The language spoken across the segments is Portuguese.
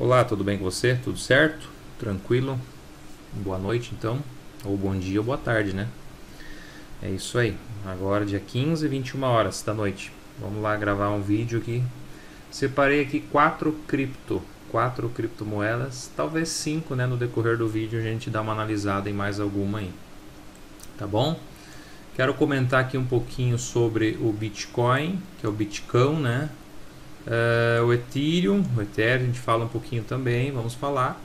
Olá, tudo bem com você? Tudo certo? Tranquilo? Boa noite então, ou bom dia ou boa tarde, né? É isso aí. Agora dia 15 e 21 horas da noite. Vamos lá gravar um vídeo aqui. Separei aqui quatro cripto, quatro criptomoedas, talvez cinco, né, no decorrer do vídeo a gente dá uma analisada em mais alguma aí. Tá bom? Quero comentar aqui um pouquinho sobre o Bitcoin, que é o Bitcão, né? Uh, o Ethereum, o Ethereum a gente fala um pouquinho também, vamos falar.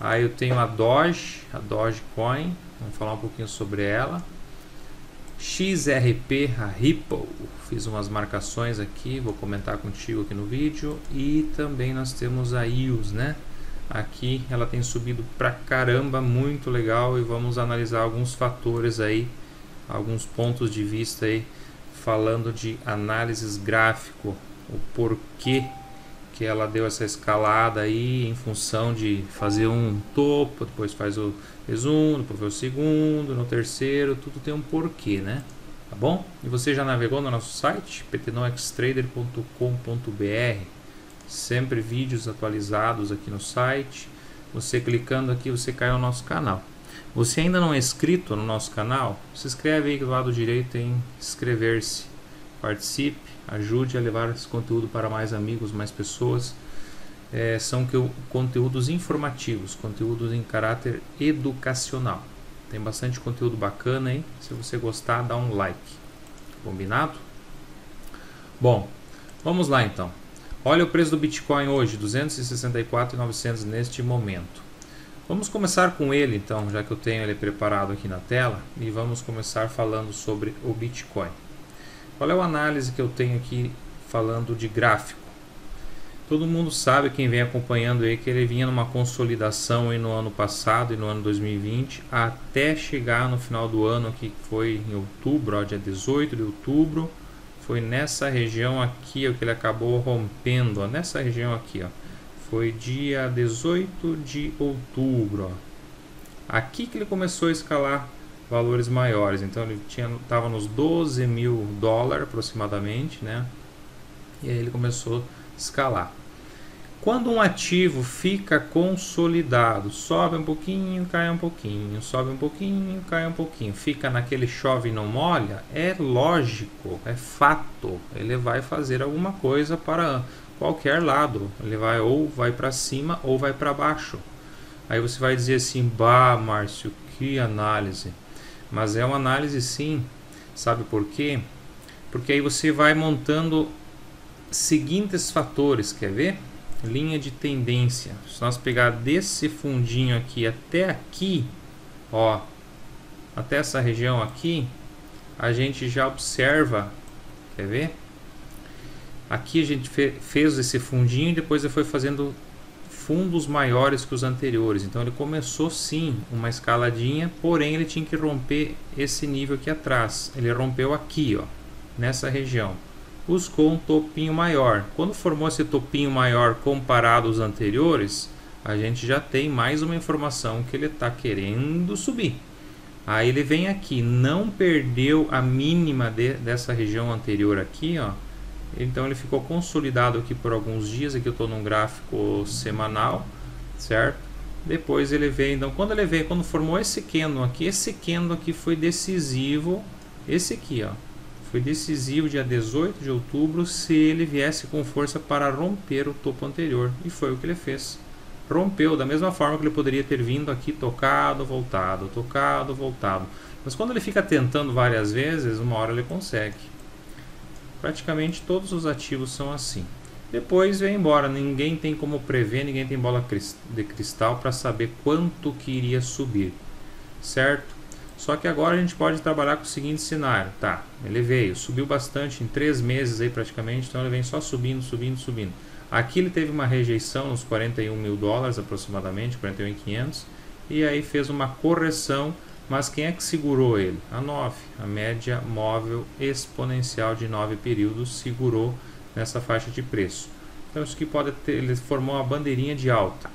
Aí eu tenho a Doge, a Dogecoin, vamos falar um pouquinho sobre ela. XRP, a Ripple, fiz umas marcações aqui, vou comentar contigo aqui no vídeo. E também nós temos a EOS, né? Aqui ela tem subido pra caramba, muito legal e vamos analisar alguns fatores aí, alguns pontos de vista aí, falando de análises gráfico o porquê que ela deu essa escalada aí em função de fazer um topo, depois faz o resumo, depois faz o segundo, no terceiro, tudo tem um porquê, né? Tá bom? E você já navegou no nosso site ptnoextrader.com.br? Sempre vídeos atualizados aqui no site. Você clicando aqui, você cai no nosso canal. Você ainda não é inscrito no nosso canal? Se inscreve aí do lado direito em inscrever-se. Participe ajude a levar esse conteúdo para mais amigos, mais pessoas. É, são que, conteúdos informativos, conteúdos em caráter educacional. Tem bastante conteúdo bacana aí. Se você gostar, dá um like. Combinado? Bom, vamos lá então. Olha o preço do Bitcoin hoje, 264.900 neste momento. Vamos começar com ele então, já que eu tenho ele preparado aqui na tela, e vamos começar falando sobre o Bitcoin. Qual é a análise que eu tenho aqui falando de gráfico? Todo mundo sabe, quem vem acompanhando aí, que ele vinha numa consolidação aí no ano passado e no ano 2020, até chegar no final do ano, que foi em outubro, ó, dia 18 de outubro, foi nessa região aqui ó, que ele acabou rompendo, ó, nessa região aqui, ó, foi dia 18 de outubro. Ó. Aqui que ele começou a escalar valores maiores. Então ele tinha estava nos 12 mil dólares aproximadamente, né? E aí ele começou a escalar. Quando um ativo fica consolidado, sobe um pouquinho, cai um pouquinho, sobe um pouquinho, cai um pouquinho, fica naquele chove e não molha, é lógico, é fato. Ele vai fazer alguma coisa para qualquer lado. Ele vai ou vai para cima ou vai para baixo. Aí você vai dizer assim: "Bah, Márcio, que análise". Mas é uma análise sim, sabe por quê? Porque aí você vai montando seguintes fatores, quer ver? Linha de tendência. Se nós pegar desse fundinho aqui até aqui, ó, até essa região aqui, a gente já observa, quer ver? Aqui a gente fe fez esse fundinho e depois foi fazendo fundos maiores que os anteriores. Então ele começou sim uma escaladinha, porém ele tinha que romper esse nível aqui atrás. Ele rompeu aqui, ó, nessa região. Buscou um topinho maior. Quando formou esse topinho maior comparado aos anteriores, a gente já tem mais uma informação que ele está querendo subir. Aí ele vem aqui, não perdeu a mínima de, dessa região anterior aqui, ó, então ele ficou consolidado aqui por alguns dias, aqui eu estou num gráfico semanal, certo? Depois ele veio, então quando ele veio, quando formou esse candle aqui, esse candle aqui foi decisivo, esse aqui ó, foi decisivo dia 18 de outubro se ele viesse com força para romper o topo anterior, e foi o que ele fez. Rompeu da mesma forma que ele poderia ter vindo aqui tocado, voltado, tocado, voltado. Mas quando ele fica tentando várias vezes, uma hora ele consegue. Praticamente todos os ativos são assim. Depois vem embora, ninguém tem como prever, ninguém tem bola de cristal para saber quanto que iria subir, certo? Só que agora a gente pode trabalhar com o seguinte cenário, tá? Ele veio, subiu bastante em três meses aí praticamente, então ele vem só subindo, subindo, subindo. Aqui ele teve uma rejeição nos 41 mil dólares aproximadamente, 41.500, e aí fez uma correção mas quem é que segurou ele? A 9, a média móvel exponencial de 9 períodos segurou nessa faixa de preço. Então isso que pode ter, ele formou uma bandeirinha de alta.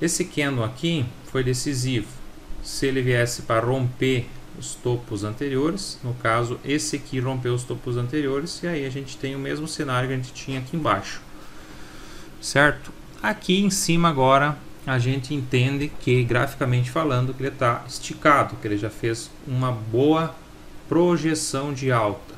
Esse candle aqui foi decisivo. Se ele viesse para romper os topos anteriores, no caso esse aqui rompeu os topos anteriores e aí a gente tem o mesmo cenário que a gente tinha aqui embaixo. certo? Aqui em cima agora a gente entende que graficamente falando que ele está esticado, que ele já fez uma boa projeção de alta,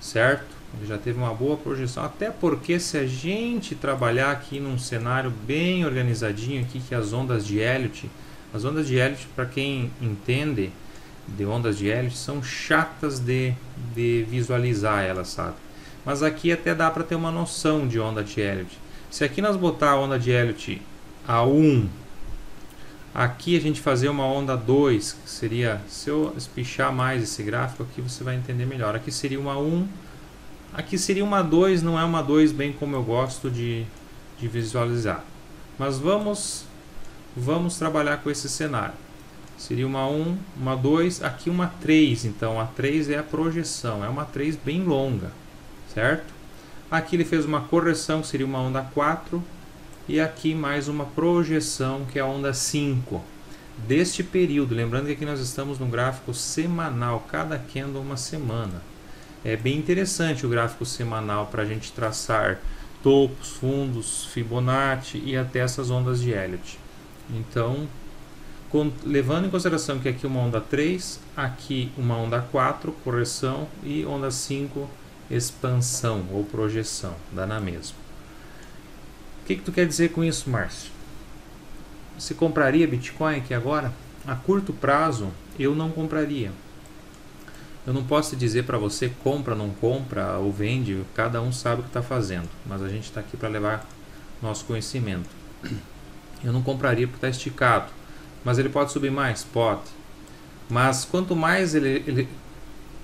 certo? Ele já teve uma boa projeção, até porque se a gente trabalhar aqui num cenário bem organizadinho aqui, que as ondas de Elliott, as ondas de Elliott, para quem entende de ondas de Elliott, são chatas de, de visualizar elas, sabe? Mas aqui até dá para ter uma noção de onda de Elliott. Se aqui nós botar a onda de Elliott a 1, aqui a gente fazer uma onda 2, que seria, se eu espichar mais esse gráfico aqui, você vai entender melhor. Aqui seria uma 1, aqui seria uma 2, não é uma 2 bem como eu gosto de, de visualizar. Mas vamos, vamos trabalhar com esse cenário. Seria uma 1, uma 2, aqui uma 3, então a 3 é a projeção, é uma 3 bem longa certo? Aqui ele fez uma correção, que seria uma onda 4, e aqui mais uma projeção, que é a onda 5. Deste período, lembrando que aqui nós estamos no gráfico semanal, cada candle uma semana. É bem interessante o gráfico semanal para a gente traçar topos, fundos, Fibonacci e até essas ondas de Elliott. Então, com, levando em consideração que aqui uma onda 3, aqui uma onda 4, correção, e onda 5, expansão ou projeção, dá na mesma. Que, que tu quer dizer com isso, Márcio? Você compraria Bitcoin aqui agora? A curto prazo, eu não compraria. Eu não posso dizer para você compra, não compra ou vende, cada um sabe o que está fazendo, mas a gente está aqui para levar nosso conhecimento. Eu não compraria porque está esticado, mas ele pode subir mais? Pode. Mas quanto mais ele, ele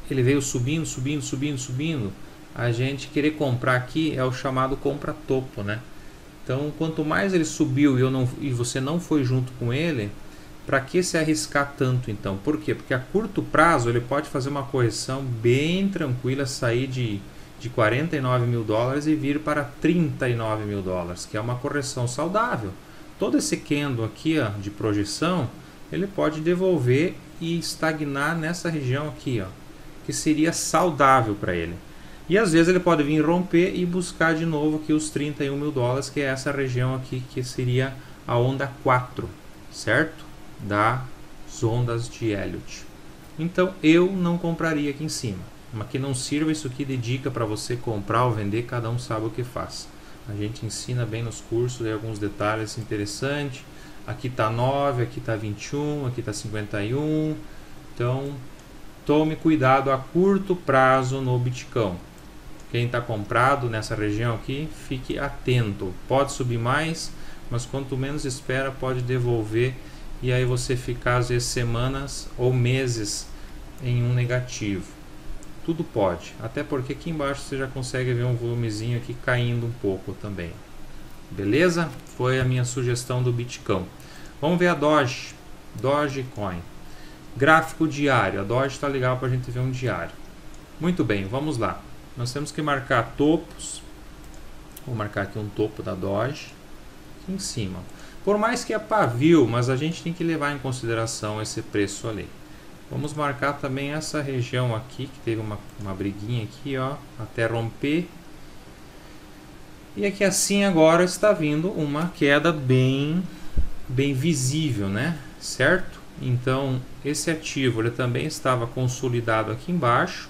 ele veio subindo, subindo, subindo, subindo, a gente querer comprar aqui é o chamado compra topo, né? Então, quanto mais ele subiu e, eu não, e você não foi junto com ele, para que se arriscar tanto então? Por quê? Porque a curto prazo ele pode fazer uma correção bem tranquila, sair de, de 49 mil dólares e vir para 39 mil dólares, que é uma correção saudável. Todo esse candle aqui ó, de projeção, ele pode devolver e estagnar nessa região aqui, ó, que seria saudável para ele. E às vezes ele pode vir romper e buscar de novo aqui os 31 mil dólares, que é essa região aqui que seria a onda 4, certo? Das ondas de Elliott. Então eu não compraria aqui em cima. Mas que não sirva isso aqui de dica para você comprar ou vender, cada um sabe o que faz. A gente ensina bem nos cursos alguns detalhes interessantes. Aqui está 9, aqui está 21, aqui está 51. Então Tome cuidado a curto prazo no Bitcoin. Quem está comprado nessa região aqui, fique atento. Pode subir mais, mas quanto menos espera, pode devolver e aí você ficar às vezes semanas ou meses em um negativo. Tudo pode, até porque aqui embaixo você já consegue ver um volumezinho aqui caindo um pouco também. Beleza? Foi a minha sugestão do Bitcoin. Vamos ver a Doge, Dogecoin. Gráfico diário. A Doge está legal para a gente ver um diário. Muito bem, vamos lá. Nós temos que marcar topos. Vou marcar aqui um topo da Doge. Aqui em cima. Por mais que é pavio, mas a gente tem que levar em consideração esse preço ali. Vamos marcar também essa região aqui, que teve uma, uma briguinha aqui, ó, até romper. E aqui assim agora está vindo uma queda bem, bem visível, né? Certo? Então, esse ativo ele também estava consolidado aqui embaixo.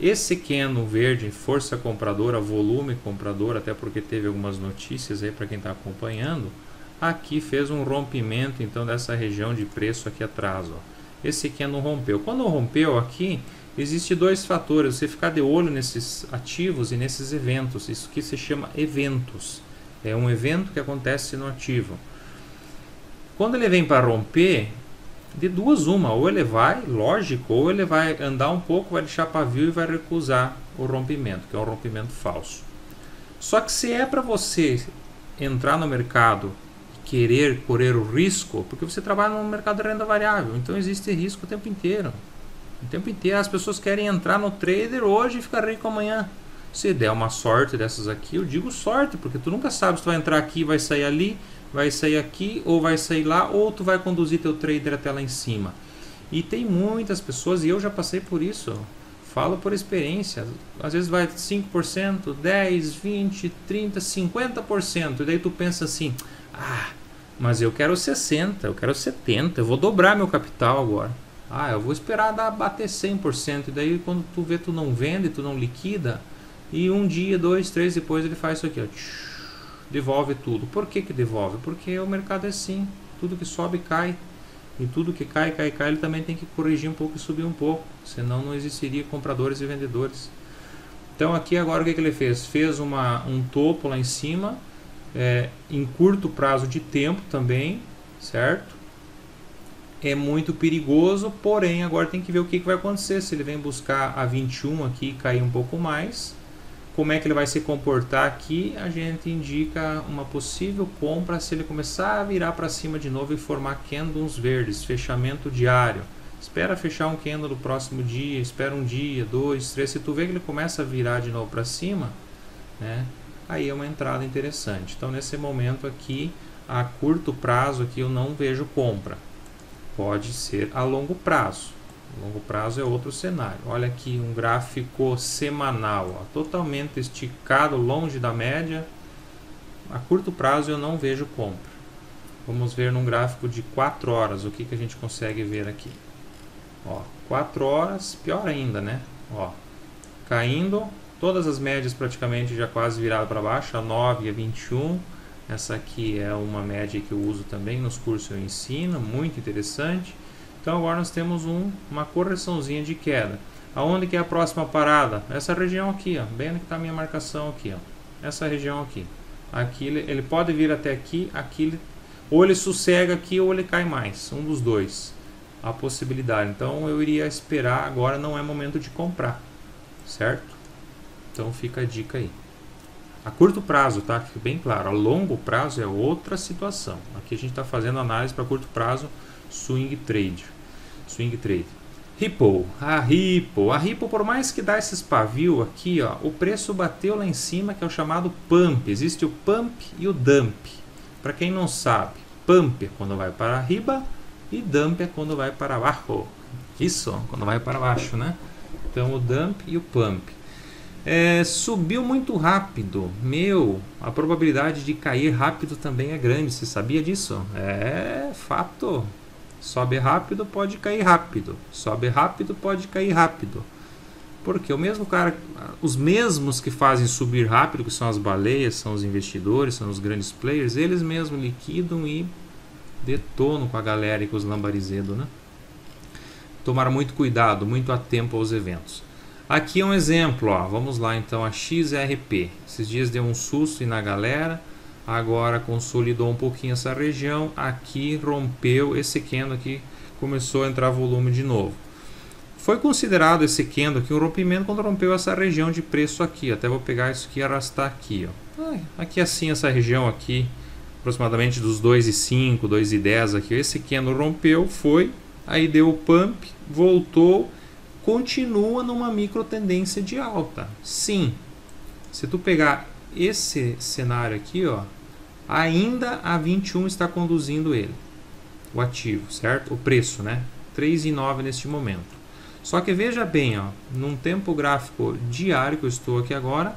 Esse candle verde, força compradora, volume comprador, até porque teve algumas notícias aí para quem está acompanhando, aqui fez um rompimento então dessa região de preço aqui atrás. Ó. Esse candle rompeu. Quando rompeu aqui, existe dois fatores. Você ficar de olho nesses ativos e nesses eventos. Isso que se chama eventos. É um evento que acontece no ativo. Quando ele vem para romper, de duas uma, ou ele vai, lógico, ou ele vai andar um pouco, vai deixar pavio e vai recusar o rompimento, que é um rompimento falso. Só que se é para você entrar no mercado e querer correr o risco, porque você trabalha no mercado de renda variável, então existe risco o tempo inteiro. O tempo inteiro as pessoas querem entrar no trader hoje e ficar rico amanhã. Se der uma sorte dessas aqui, eu digo sorte, porque tu nunca sabe se tu vai entrar aqui e vai sair ali vai sair aqui ou vai sair lá ou tu vai conduzir teu trader até lá em cima. E tem muitas pessoas e eu já passei por isso. falo por experiência. Às vezes vai 5%, 10, 20, 30, 50%. E daí tu pensa assim: "Ah, mas eu quero 60, eu quero 70, eu vou dobrar meu capital agora. Ah, eu vou esperar dar bater 100%. E daí quando tu vê tu não vende, tu não liquida, e um dia, dois, três depois ele faz isso aqui, ó, devolve tudo. Por que que devolve? Porque o mercado é assim, tudo que sobe cai. E tudo que cai, cai, cai, ele também tem que corrigir um pouco e subir um pouco, senão não existiria compradores e vendedores. Então aqui agora o que, que ele fez? Fez uma, um topo lá em cima, é, em curto prazo de tempo também, certo? É muito perigoso, porém agora tem que ver o que, que vai acontecer. Se ele vem buscar a 21 aqui e cair um pouco mais, como é que ele vai se comportar aqui? A gente indica uma possível compra se ele começar a virar para cima de novo e formar candles verdes, fechamento diário. Espera fechar um candle no próximo dia, espera um dia, dois, três. Se tu vê que ele começa a virar de novo para cima, né? aí é uma entrada interessante. Então, nesse momento aqui, a curto prazo aqui eu não vejo compra. Pode ser a longo prazo. Longo prazo é outro cenário. Olha aqui um gráfico semanal, ó, totalmente esticado, longe da média. A curto prazo eu não vejo compra. Vamos ver num gráfico de 4 horas o que, que a gente consegue ver aqui. Ó, 4 horas, pior ainda, né? Ó, caindo, Todas as médias praticamente já quase viradas para baixo, a 9 e a 21. Essa aqui é uma média que eu uso também nos cursos eu ensino, muito interessante. Então agora nós temos um, uma correçãozinha de queda. Aonde que é a próxima parada? Essa região aqui, ó, bem onde está a minha marcação aqui, ó. Essa região aqui. Aqui ele, ele pode vir até aqui, aqui ele, ou ele sossega aqui ou ele cai mais, um dos dois. A possibilidade. Então eu iria esperar, agora não é momento de comprar, certo? Então fica a dica aí. A curto prazo, tá? Fica bem claro. A longo prazo é outra situação. Aqui a gente está fazendo análise para curto prazo, swing trade. Swing trade. Ripple, a Ripple, a Ripple por mais que dá esses pavio aqui, ó, o preço bateu lá em cima, que é o chamado pump. Existe o pump e o dump. Para quem não sabe, pump é quando vai para riba e dump é quando vai para baixo. Isso, quando vai para baixo, né? Então o dump e o pump. É, subiu muito rápido. Meu, a probabilidade de cair rápido também é grande. Você sabia disso? É fato. Sobe rápido, pode cair rápido. Sobe rápido, pode cair rápido. Porque o mesmo cara, os mesmos que fazem subir rápido, que são as baleias, são os investidores, são os grandes players, eles mesmos liquidam e detonam com a galera e com os lambarizedos, né? Tomar muito cuidado, muito atento aos eventos. Aqui é um exemplo, ó. vamos lá então a XRP. Esses dias deu um susto na galera, agora consolidou um pouquinho essa região, aqui rompeu esse candle aqui, começou a entrar volume de novo. Foi considerado esse candle aqui um rompimento quando rompeu essa região de preço aqui. Até vou pegar isso aqui e arrastar aqui. Ó. Aqui assim, essa região aqui, aproximadamente dos 2,5, 2,10 aqui. Esse candle rompeu, foi, aí deu o pump, voltou continua numa micro tendência de alta. Sim. Se tu pegar esse cenário aqui, ó, ainda a 21 está conduzindo ele. O ativo, certo? O preço, né? 3,9 neste momento. Só que veja bem, ó, num tempo gráfico diário que eu estou aqui agora,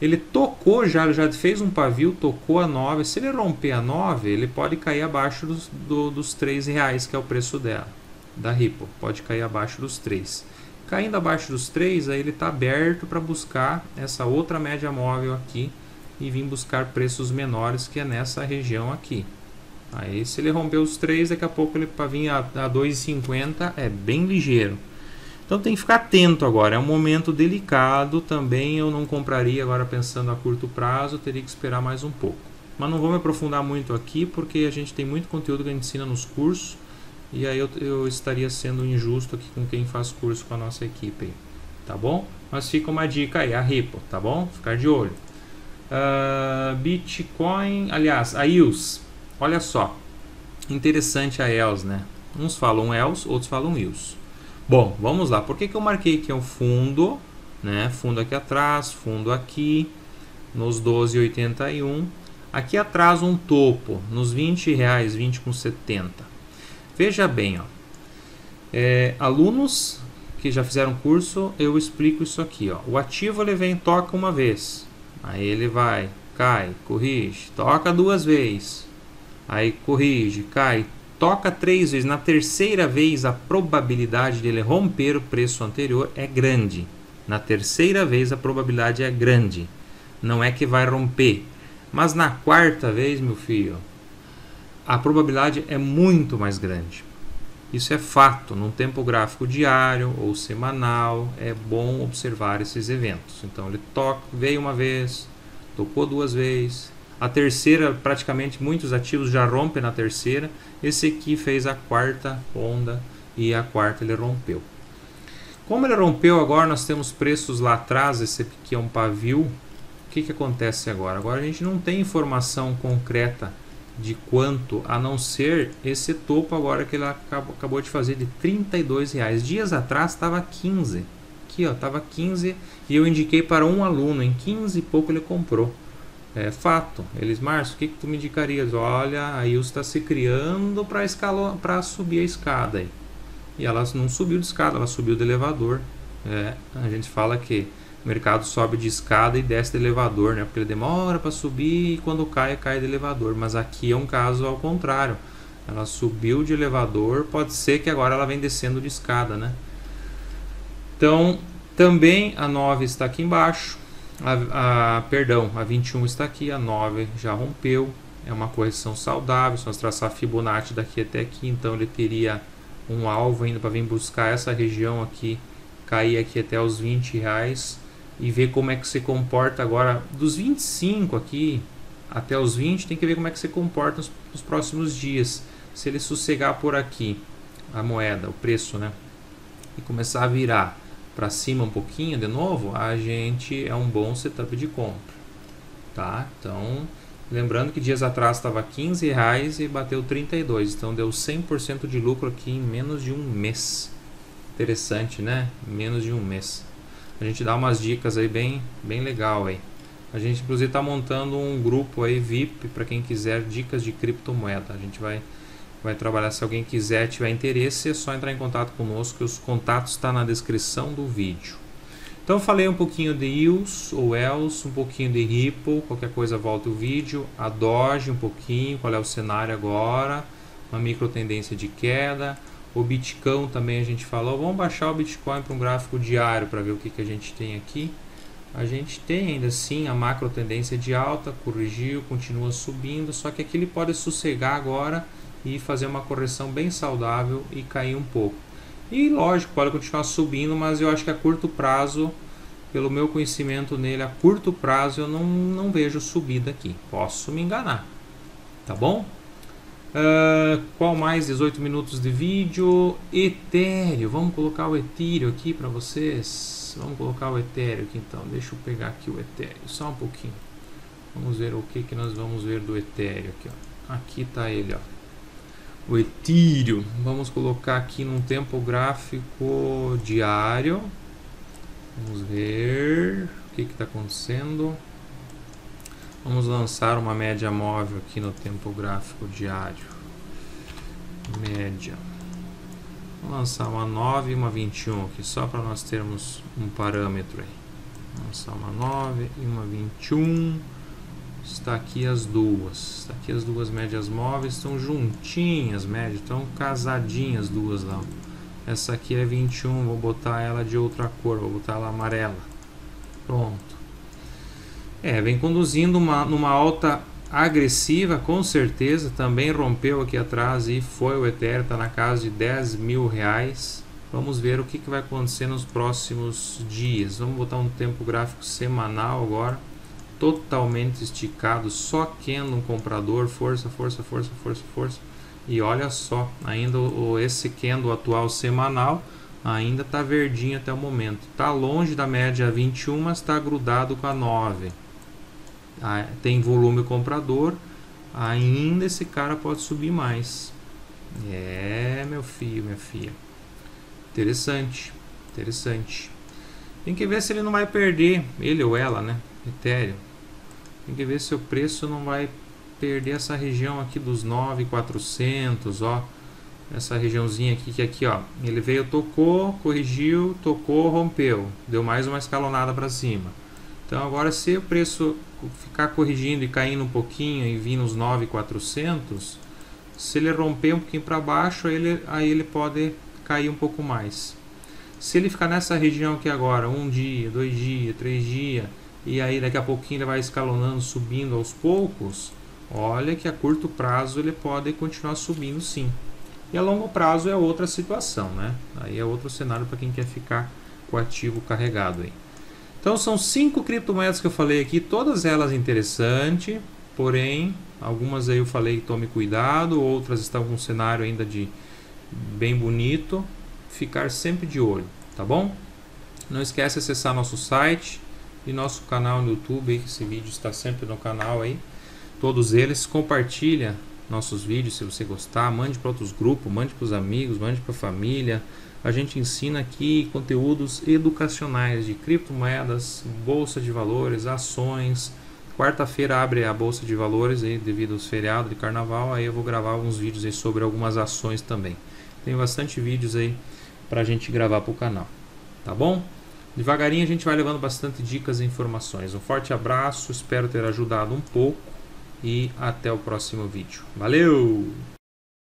ele tocou já, já fez um pavio, tocou a 9. Se ele romper a 9, ele pode cair abaixo dos, do, dos 3 reais, que é o preço dela da Ripple. Pode cair abaixo dos 3. Caindo abaixo dos 3, aí ele está aberto para buscar essa outra média móvel aqui e vir buscar preços menores que é nessa região aqui. Aí se ele romper os 3, daqui a pouco ele para vir a, a 2,50 é bem ligeiro. Então tem que ficar atento agora, é um momento delicado também, eu não compraria agora pensando a curto prazo, teria que esperar mais um pouco. Mas não vou me aprofundar muito aqui, porque a gente tem muito conteúdo que a gente ensina nos cursos, e aí eu, eu estaria sendo injusto aqui com quem faz curso com a nossa equipe, tá bom? Mas fica uma dica aí, a Ripple, tá bom? Ficar de olho. Uh, Bitcoin, aliás, a EOS, olha só, interessante a EOS, né? Uns falam EOS, outros falam EOS. Bom, vamos lá. Por que, que eu marquei aqui o fundo, né? Fundo aqui atrás, fundo aqui, nos 12,81. Aqui atrás um topo, nos 20 reais, 20,70. Veja bem, ó, é, alunos que já fizeram curso, eu explico isso aqui. Ó. O ativo ele vem toca uma vez, aí ele vai, cai, corrige, toca duas vezes, aí corrige, cai, toca três vezes. Na terceira vez, a probabilidade dele romper o preço anterior é grande. Na terceira vez, a probabilidade é grande. Não é que vai romper. Mas na quarta vez, meu filho, a probabilidade é muito mais grande. Isso é fato. Num tempo gráfico diário ou semanal, é bom observar esses eventos. Então, ele toca, veio uma vez, tocou duas vezes. A terceira, praticamente muitos ativos já rompem na terceira. Esse aqui fez a quarta onda e a quarta ele rompeu. Como ele rompeu agora, nós temos preços lá atrás. Esse aqui é um pavio. O que, que acontece agora? Agora a gente não tem informação concreta de quanto, a não ser esse topo agora que ele acabou, acabou de fazer de 32 reais. Dias atrás estava 15. Aqui ó, estava 15 e eu indiquei para um aluno, em 15 e pouco ele comprou. É fato. Eles, Márcio, o que, que tu me indicarias? Olha, a Ilse está se criando para subir a escada. Aí. E ela não subiu de escada, ela subiu de elevador. É, a gente fala que o mercado sobe de escada e desce de elevador, né? Porque ele demora para subir e quando cai, cai de elevador. Mas aqui é um caso ao contrário. Ela subiu de elevador, pode ser que agora ela vem descendo de escada, né? Então, também a 9 está aqui embaixo. A, a, perdão, a 21 está aqui, a 9 já rompeu. É uma correção saudável. Se nós traçar Fibonacci daqui até aqui, então ele teria um alvo ainda para vir buscar essa região aqui, cair aqui até os 20 reais e ver como é que se comporta agora dos 25 aqui até os 20, tem que ver como é que se comporta nos, nos próximos dias. Se ele sossegar por aqui a moeda, o preço, né? E começar a virar para cima um pouquinho de novo, a gente é um bom setup de compra, tá? Então, lembrando que dias atrás estava 15 reais e bateu 32, então deu 100% de lucro aqui em menos de um mês. Interessante, né? Menos de um mês. A gente dá umas dicas aí bem, bem legal aí. A gente inclusive está montando um grupo aí VIP para quem quiser dicas de criptomoeda. A gente vai vai trabalhar. Se alguém quiser, tiver interesse, é só entrar em contato conosco, os contatos estão tá na descrição do vídeo. Então falei um pouquinho de EOS ou ELS, um pouquinho de Ripple, qualquer coisa volta o vídeo, a Doge um pouquinho, qual é o cenário agora, uma micro tendência de queda, o Bitcoin também a gente falou, vamos baixar o Bitcoin para um gráfico diário para ver o que, que a gente tem aqui. A gente tem ainda assim a macro tendência de alta, corrigiu, continua subindo, só que aqui ele pode sossegar agora e fazer uma correção bem saudável e cair um pouco. E lógico, pode continuar subindo, mas eu acho que a curto prazo, pelo meu conhecimento nele, a curto prazo eu não, não vejo subida aqui. Posso me enganar, tá bom? Uh, qual mais? 18 minutos de vídeo. Ethereum, vamos colocar o Ethereum aqui para vocês. Vamos colocar o Ethereum aqui então. Deixa eu pegar aqui o Ethereum, só um pouquinho. Vamos ver o que, que nós vamos ver do Ethereum aqui. Ó. Aqui está ele, ó o Ethereum. Vamos colocar aqui num tempo gráfico diário. Vamos ver o que está acontecendo. Vamos lançar uma média móvel aqui no tempo gráfico diário. Média. Vou lançar uma 9 e uma 21 aqui, só para nós termos um parâmetro aí. Vou lançar uma 9 e uma 21 está aqui as duas. Está aqui as duas médias móveis, estão juntinhas, médias, estão casadinhas duas lá. Essa aqui é 21, vou botar ela de outra cor, vou botar ela amarela. Pronto. É, vem conduzindo uma, numa alta agressiva, com certeza. Também rompeu aqui atrás e foi o Ethereum, está na casa de 10 mil reais. Vamos ver o que, que vai acontecer nos próximos dias. Vamos botar um tempo gráfico semanal agora totalmente esticado, só quendo um comprador, força, força, força, força, força. E olha só, ainda o, esse candle atual semanal ainda está verdinho até o momento. Está longe da média 21, mas está grudado com a 9. Ah, tem volume comprador, ainda esse cara pode subir mais. É, meu filho, minha filha. Interessante, interessante. Tem que ver se ele não vai perder, ele ou ela, né? Ethereum tem que ver se o preço não vai perder essa região aqui dos 9,400, ó. essa regiãozinha aqui, que aqui ó, ele veio, tocou, corrigiu, tocou, rompeu, deu mais uma escalonada para cima. Então agora se o preço ficar corrigindo e caindo um pouquinho e vir nos 9,400, se ele romper um pouquinho para baixo, aí ele, aí ele pode cair um pouco mais. Se ele ficar nessa região aqui agora, um dia, dois dias, três dias, e aí daqui a pouquinho ele vai escalonando, subindo aos poucos, olha que a curto prazo ele pode continuar subindo sim. E a longo prazo é outra situação, né? Aí é outro cenário para quem quer ficar com o ativo carregado aí. Então são cinco criptomoedas que eu falei aqui, todas elas interessantes, porém algumas aí eu falei tome cuidado, outras estão com um cenário ainda de bem bonito, ficar sempre de olho, tá bom? Não esquece de acessar nosso site e nosso canal no YouTube, esse vídeo está sempre no canal aí, todos eles, compartilha nossos vídeos se você gostar, mande para outros grupos, mande para os amigos, mande para a família. A gente ensina aqui conteúdos educacionais de criptomoedas, bolsa de valores, ações. Quarta-feira abre a bolsa de valores aí devido aos feriados de carnaval, aí eu vou gravar alguns vídeos aí sobre algumas ações também. Tem bastante vídeos aí para a gente gravar para o canal, tá bom? Devagarinho a gente vai levando bastante dicas e informações. Um forte abraço, espero ter ajudado um pouco e até o próximo vídeo. Valeu!